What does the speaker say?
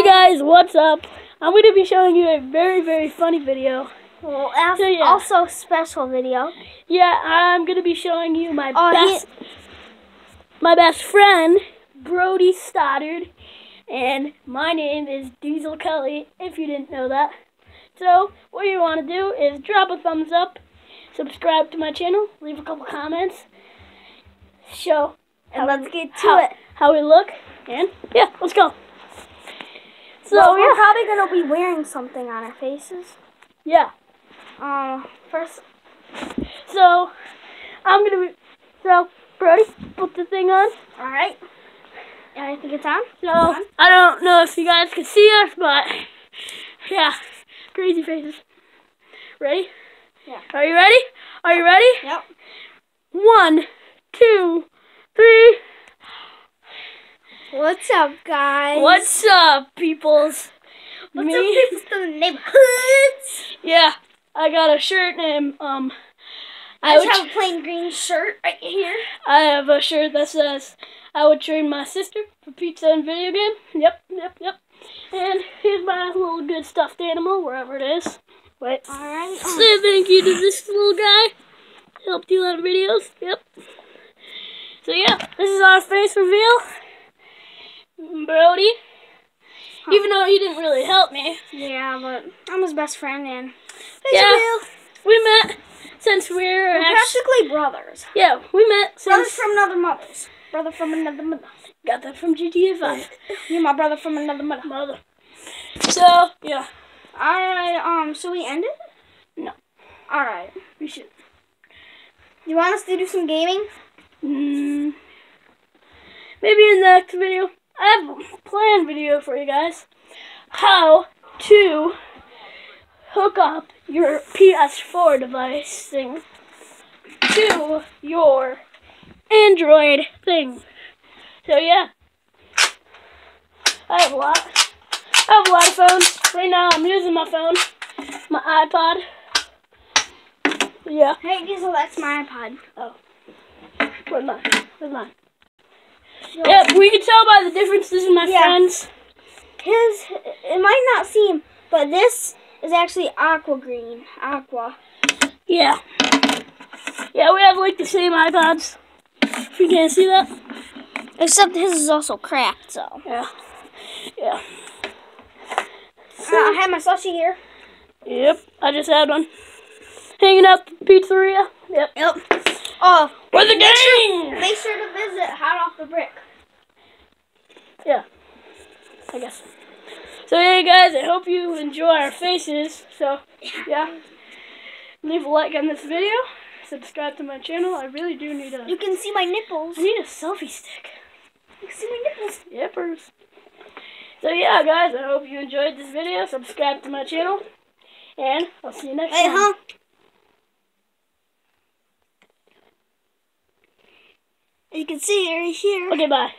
Hey guys, what's up? I'm going to be showing you a very, very funny video. Well, So, yeah. also special video. Yeah, I'm going to be showing you my Oh, best my best friend, Brody Stoddard, and my name is Diesel Kelly, if you didn't know that. So, what you want to do is drop a thumbs up, subscribe to my channel, leave a couple comments, show And let's get to how, it. how we look, and yeah, let's go. So, So we're yeah, probably gonna be wearing something on our faces. yeah. Um, first, So, I'm gonna be. So, Brody, put the thing on. all right. I think it's on. So, on. I don't know if you guys can see us, but yeah, crazy faces. Ready? Yeah. Are you ready? Are you ready? Yep. One, two, three. What's up, guys? What's up, peoples? What's Me? up, people from the neighborhoods? Yeah, I got a shirt named um. I I would. have a plain green shirt right here. I have a shirt that says, I would trade my sister for pizza and video game. Yep, yep, yep. And here's my little good stuffed animal, wherever it is. Wait. All right. Say thank you to this little guy. Helped you out of videos. Yep. So yeah, this is our face reveal. Brody. Even though he didn't really help me. Yeah, but I'm his best friend, and Yeah. We met since we were we're practically brothers. Yeah, we met Brothers from another mothers. Brother from another mother. got that from GTA 5. You're my brother from another mother. Mother. So, yeah. Alright, um, should we end it? No. Alright. We should. You want us to do some gaming? Mm, maybe in the next video. I have a planned video for you guys. How to hook up your PS4 device thing to your Android thing. So yeah. I have a lot. I have a lot of phones. Right now I'm using my phone. My iPod. Yeah. Hey, Diesel, that's my iPod. Oh. Where's mine? Where's mine? Yep, we can tell by the difference. This is my Yeah. friends. His, it might not seem, but this is actually aqua green. Aqua. Yeah. Yeah, we have like the same iPods. If you can't see that. Except his is also cracked, so. Yeah. Yeah. Uh, I have my sushi here. Yep, I just had one. Hanging out at the pizzeria. Yep. Yep. Oh, We're the gang! make sure to visit Hot Off the Brick. Yeah. I guess. So yeah, guys, I hope you enjoy our faces. So, yeah. Leave a like on this video. Subscribe to my channel. I really do need a... You can see my nipples. I need a selfie stick. You can see my nipples. Yippers. So yeah, guys, I hope you enjoyed this video. Subscribe to my channel. And I'll see you next Wait, time. huh? You can see right here. Okay, bye.